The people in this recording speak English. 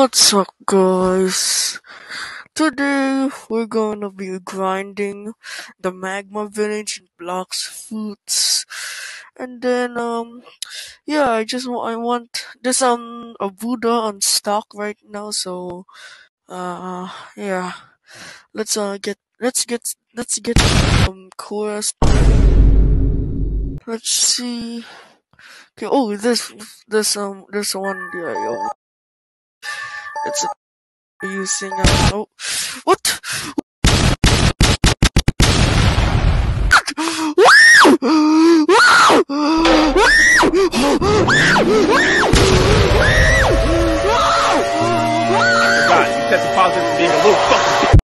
What's up guys? Today we're gonna be grinding the magma village Blox Fruits. And then um yeah I just wa- I want there's um a Buddha on stock right now so uh yeah let's uh get let's get let's get um quest let's see okay oh this this um this one yeah yo it's using a oh what? God, you tested positive for being a little fucking.